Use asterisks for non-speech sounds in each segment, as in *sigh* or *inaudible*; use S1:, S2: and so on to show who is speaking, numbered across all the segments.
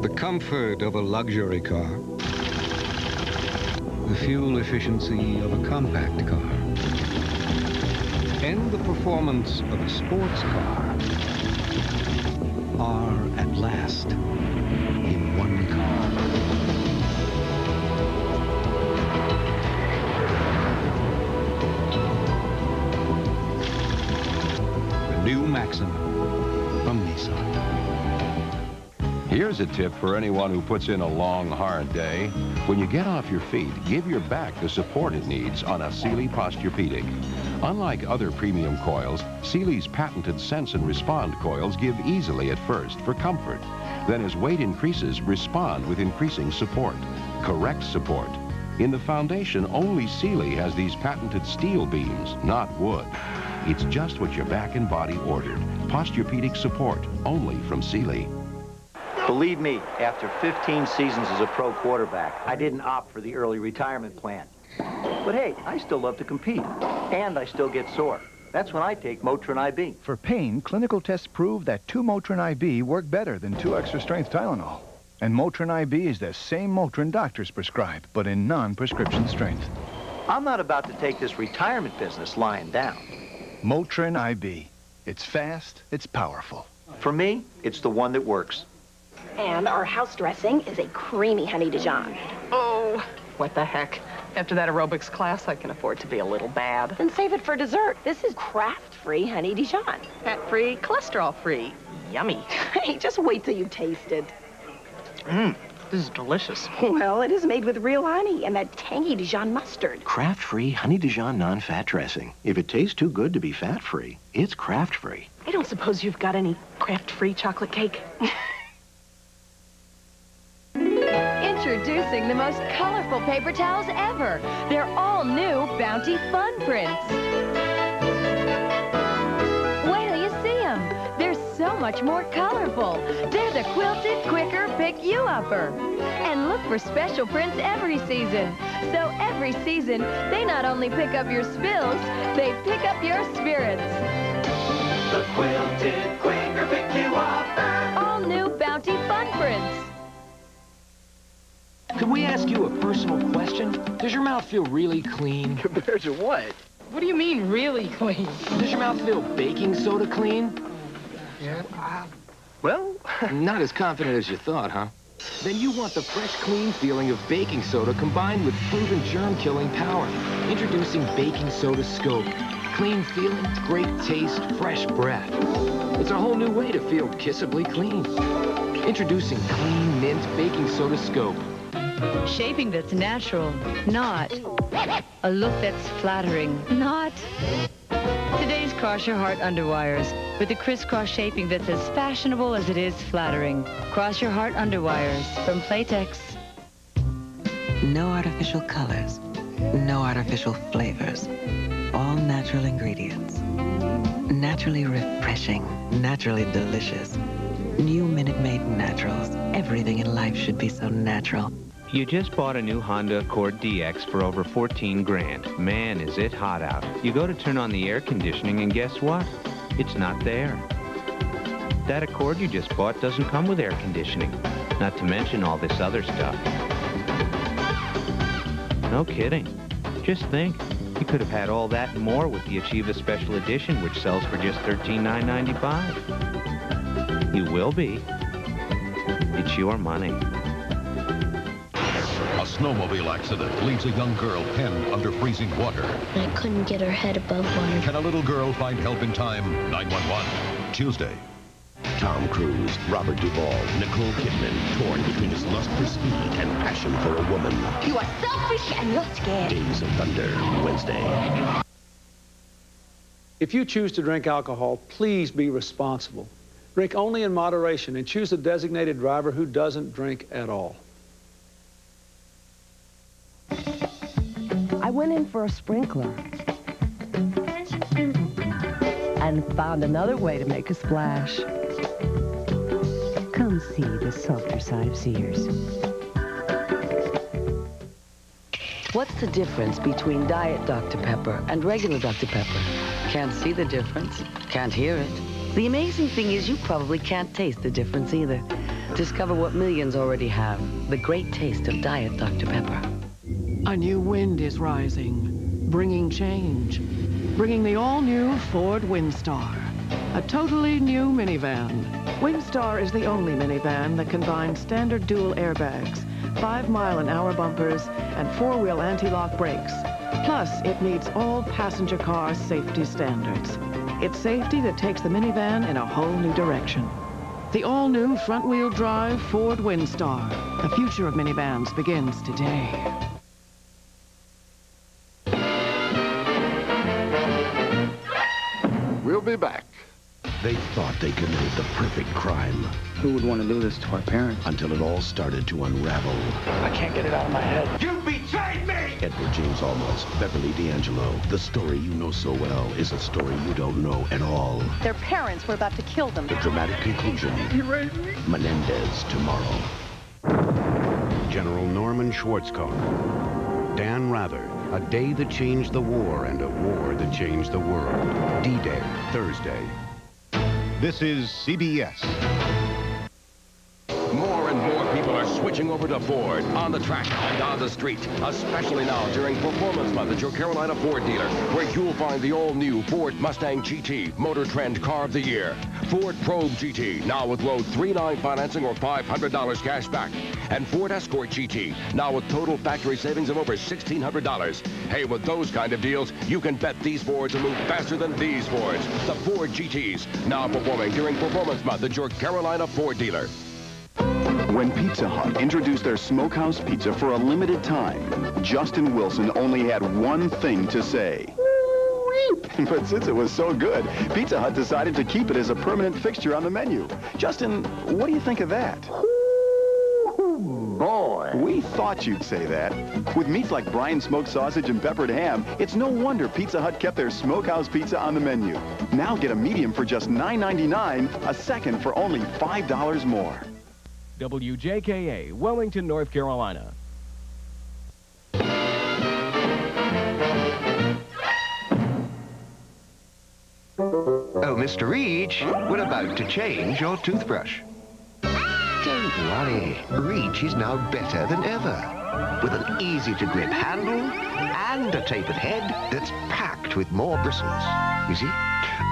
S1: The comfort of a luxury car. The fuel efficiency of a compact car. And the performance of a sports car are at last in one car. The new Maxima from Nissan.
S2: Here's a tip for anyone who puts in a long, hard day. When you get off your feet, give your back the support it needs on a Sealy Posturepedic. Unlike other premium coils, Sealy's patented Sense and Respond coils give easily at first for comfort. Then as weight increases, respond with increasing support. Correct support. In the foundation, only Sealy has these patented steel beams, not wood. It's just what your back and body ordered. Posturepedic support, only from Sealy.
S3: Believe me, after 15 seasons as a pro quarterback, I didn't opt for the early retirement plan. But hey, I still love to compete, and I still get sore. That's when I take Motrin IB.
S4: For pain, clinical tests prove that two Motrin IB work better than two extra strength Tylenol. And Motrin IB is the same Motrin doctors prescribe, but in non-prescription strength.
S3: I'm not about to take this retirement business lying down.
S4: Motrin IB. It's fast, it's powerful.
S3: For me, it's the one that works.
S5: And our house dressing is a creamy honey Dijon.
S6: Oh, what the heck. After that aerobics class, I can afford to be a little bad.
S5: Then save it for dessert. This is Kraft-free honey Dijon.
S6: Fat-free, cholesterol-free. Yummy. *laughs*
S5: Hey, just wait till you taste it.
S6: Mmm, this is delicious.
S5: Well, it is made with real honey and that tangy Dijon mustard.
S7: Kraft-free Honey Dijon non-fat dressing. If it tastes too good to be fat-free, it's Kraft-free.
S6: I don't suppose you've got any Kraft-free chocolate cake? *laughs*
S8: Introducing the most colorful paper towels ever. They're all new Bounty Fun Prints. Wait till you see them. They're so much more colorful. They're the quilted, quicker, pick-you-upper. And look for special prints every season. So every season, they not only pick up your spills, they pick up your spirits.
S9: The quilted, quicker, pick-you-upper.
S8: All new Bounty Fun Prints.
S10: Could we ask you a personal question? Does your mouth feel really clean? *laughs*
S3: Compared to what?
S6: What do you mean, really clean?
S10: Does your mouth feel baking soda clean?
S3: Yeah. Uh, well, *laughs*
S10: not as confident as you thought, huh? Then you want the fresh, clean feeling of baking soda combined with proven germ-killing power. Introducing Baking Soda Scope. Clean feeling, great taste, fresh breath. It's a whole new way to feel kissably clean. Introducing Clean Mint Baking Soda Scope.
S11: Shaping that's natural, not. A look that's flattering, not. Today's Cross Your Heart underwires with the crisscross shaping that's as fashionable as it is flattering. Cross Your Heart underwires from Playtex.
S12: No artificial colors, no artificial flavors. All natural ingredients. Naturally refreshing, naturally delicious. New Minute Maid Naturals. Everything in life should be so natural.
S13: You just bought a new Honda Accord DX for over 14 grand. Man, is it hot out. You go to turn on the air conditioning and guess what? It's not there. That Accord you just bought doesn't come with air conditioning. Not to mention all this other stuff. No kidding. Just think. You could have had all that and more with the Achieva Special Edition, which sells for just $13,995. You will be. It's your money.
S14: A snowmobile accident leaves a young girl penned under freezing water.
S15: I couldn't get her head above water.
S14: Can a little girl find help in time? 911. Tuesday.
S16: Tom Cruise, Robert Duvall, Nicole Kidman, torn between his lust for speed and passion for a woman.
S5: You are selfish and you're scared.
S16: Days of Thunder, Wednesday.
S17: If you choose to drink alcohol, please be responsible. Drink only in moderation and choose a designated driver who doesn't drink at all.
S18: I went in for a sprinkler and found another way to make a splash. Come see the softer side of Sears.
S19: What's the difference between Diet Dr. Pepper and regular Dr. Pepper? Can't see the difference, can't hear it. The amazing thing is you probably can't taste the difference either. Discover what millions already have. The great taste of Diet Dr. Pepper.
S17: A new wind is rising, bringing change. Bringing the all-new Ford Windstar. A totally new minivan. Windstar is the only minivan that combines standard dual airbags, five-mile-an-hour bumpers, and four-wheel anti-lock brakes. Plus, it meets all passenger car safety standards. It's safety that takes the minivan in a whole new direction. The all-new front-wheel drive Ford Windstar. The future of minivans begins today.
S16: Back. They thought they committed the perfect crime. Who would want to do this to our parents? Until it all started to unravel.
S20: I can't get it out of my head.
S16: You betrayed me! Edward James Olmos, Beverly D'Angelo. The story you know so well is a story you don't know at all.
S21: Their parents were about to kill them.
S16: The dramatic conclusion.
S21: He raped me.
S16: Menendez tomorrow.
S22: General Norman Schwarzkopf. Dan Rather. A day that changed the war and a war that changed the world. D-Day, Thursday.
S23: This is CBS.
S24: More and more people are switching over to Ford on the track and on the street, especially now during Performance Month at your Carolina Ford dealer, where you'll find the all-new Ford Mustang GT Motor Trend Car of the Year. Ford Probe GT, now with low 3-9 financing or $500 cash back. And Ford Escort GT, now with total factory savings of over $1,600. Hey, with those kind of deals, you can bet these Fords will move faster than these Fords. The Ford GTs, now performing during Performance Month at your Carolina Ford dealer.
S25: When Pizza Hut introduced their smokehouse pizza for a limited time, Justin Wilson only had one thing to say. *laughs* But since it was so good, Pizza Hut decided to keep it as a permanent fixture on the menu. Justin, what do you think of that? Boy. We thought you'd say that. With meats like brine smoked sausage and peppered ham, it's no wonder Pizza Hut kept their smokehouse pizza on the menu. Now get a medium for just $9.99, a second for only $5 more.
S26: WJKA, Wilmington, North Carolina.
S27: Oh, Mr. Reach, we're about to change your toothbrush. Don't worry, Reach is now better than ever. With an easy-to-grip handle and a tapered head that's packed with more bristles. You see?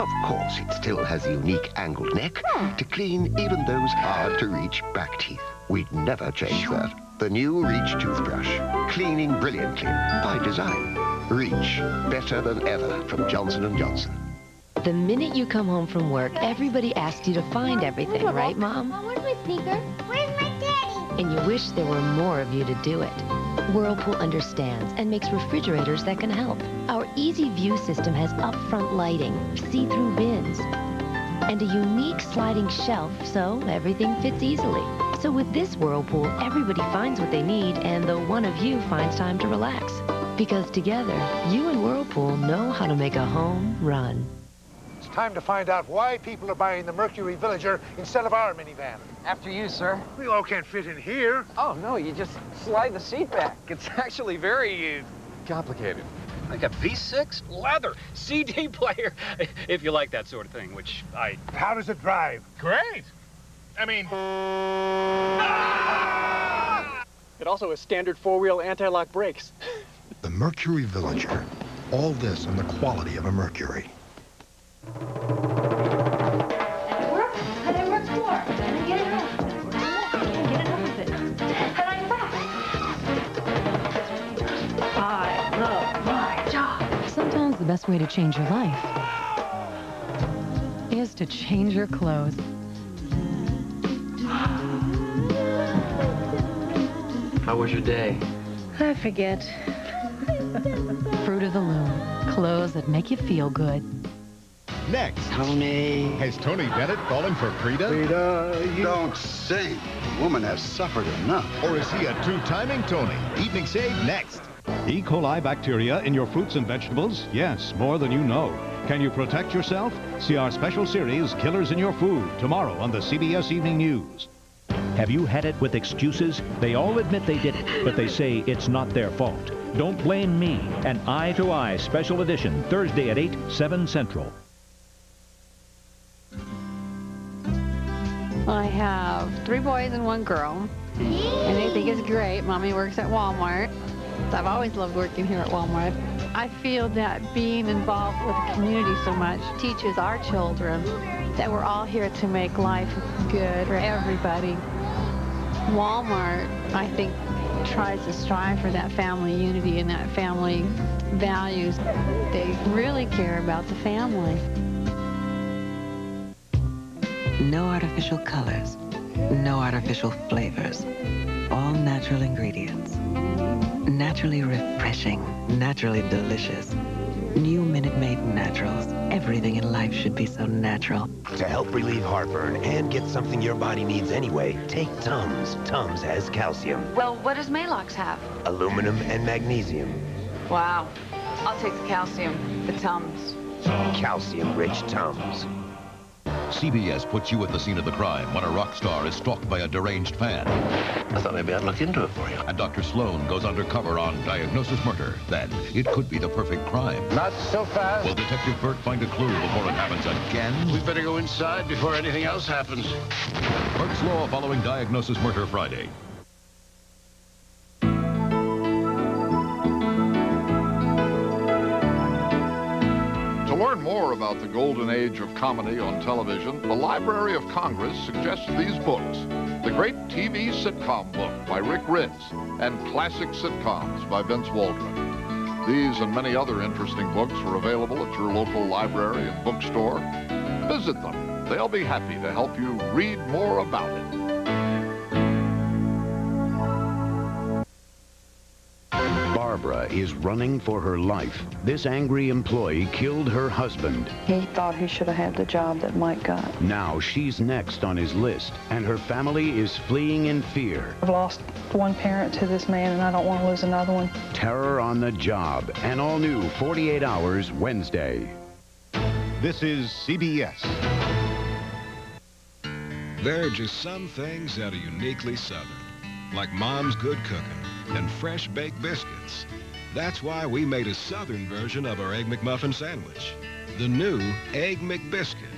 S27: Of course, it still has the unique angled neck to clean even those hard-to-reach back teeth. We'd never change that. The new Reach toothbrush, cleaning brilliantly by design. Reach, better than ever from Johnson & Johnson.
S28: The minute you come home from work, everybody asks you to find everything, right, Mom?
S15: Where's my sneaker? Where's my daddy?
S28: And you wish there were more of you to do it. Whirlpool understands and makes refrigerators that can help. Our Easy View system has upfront lighting, see-through bins, and a unique sliding shelf so everything fits easily. So with this Whirlpool, everybody finds what they need and the one of you finds time to relax. Because together, you and Whirlpool know how to make a home run.
S29: It's time to find out why people are buying the Mercury Villager instead of our minivan.
S30: After you, sir.
S29: We all can't fit in here.
S30: Oh, no, you just slide the seat back. *laughs* It's actually very uh, complicated.
S31: Like a V6 leather CD player, *laughs* if you like that sort of thing, which I...
S29: How does it drive?
S30: Great.
S29: I mean... *laughs*
S30: It also has standard four-wheel anti-lock brakes.
S7: The Mercury Villager. All this in the quality of a Mercury.
S28: Best way to change your life is to change your clothes.
S30: How was your day?
S28: I forget. Fruit of the Loom. Clothes that make you feel good.
S23: Next.
S19: Tony.
S23: Has Tony Bennett fallen for Frida?
S29: Frida, you...
S23: Don't sing. The woman has suffered enough. Or is he a two-timing Tony? Evening Shade next.
S22: E. coli bacteria in your fruits and vegetables? Yes, more than you know. Can you protect yourself? See our special series, Killers in Your Food, tomorrow on the CBS Evening News.
S32: Have you had it with excuses? They all admit they did it, but they say it's not their fault. Don't blame me. An Eye to Eye special edition, Thursday at 8, 7 Central.
S33: I have three boys and one girl. And they think it's great. Mommy works at Walmart. I've always loved working here at Walmart. I feel that being involved with the community so much teaches our children that we're all here to make life good for everybody. Walmart, I think, tries to strive for that family unity and that family values. They really care about the family.
S12: No artificial colors, no artificial flavors, all natural ingredients. Naturally refreshing, naturally delicious. New Minute Maid Naturals. Everything in life should be so natural.
S27: To help relieve heartburn and get something your body needs anyway, take Tums. Tums has calcium,
S34: Well, what does Maalox have?
S27: aluminum, and magnesium.
S34: Wow. I'll take the calcium, the Tums.
S27: Calcium-rich Tums.
S14: CBS puts you at the scene of the crime when a rock star is stalked by a deranged fan. I thought maybe I'd look into it for you. And Dr. Sloan goes undercover on Diagnosis Murder. Then, it could be the perfect crime.
S35: Not so fast.
S14: Will Detective Burke find a clue before it happens again?
S36: We better go inside before anything else happens.
S14: Burke's Law following Diagnosis Murder Friday.
S37: More about the golden age of comedy on television, the Library of Congress suggests these books. The Great TV Sitcom Book by Rick Mitz and Classic Sitcoms by Vince Waldron. These and many other interesting books are available at your local library and bookstore. Visit them. They'll be happy to help you read more about it.
S22: Barbara is running for her life. This angry employee killed her husband.
S19: He thought he should have had the job that Mike got.
S22: Now she's next on his list, and her family is fleeing in fear.
S19: I've lost one parent to this man, and I don't want to lose another one.
S22: Terror on the job. An all new 48 Hours Wednesday.
S4: This is CBS.
S2: There are just some things that are uniquely Southern, like Mom's good cooking and fresh baked biscuits. That's why we made a Southern version of our Egg McMuffin sandwich, the new Egg McBiscuit.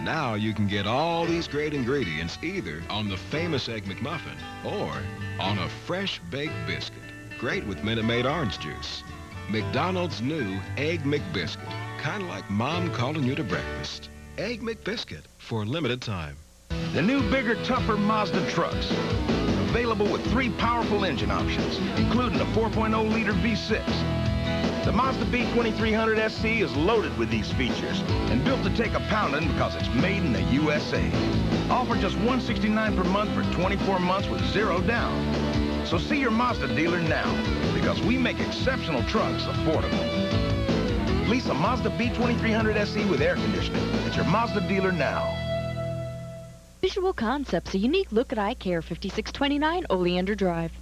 S2: Now you can get all these great ingredients either on the famous Egg McMuffin or on a fresh baked biscuit, great with Minute Maid orange juice. McDonald's new Egg McBiscuit, kind of like Mom calling you to breakfast. Egg McBiscuit for a limited time.
S38: The new, bigger, tougher Mazda trucks. Available with three powerful engine options, including a 4.0-liter V6. The Mazda B2300 SC is loaded with these features and built to take a pounding because it's made in the USA. Offer just 169 per month for 24 months with zero down. So see your Mazda dealer now, because we make exceptional trucks affordable. Lease a Mazda B2300 SE with air conditioning at your Mazda dealer now.
S39: Visual Concepts, a unique look at eye care, 5629 Oleander Drive.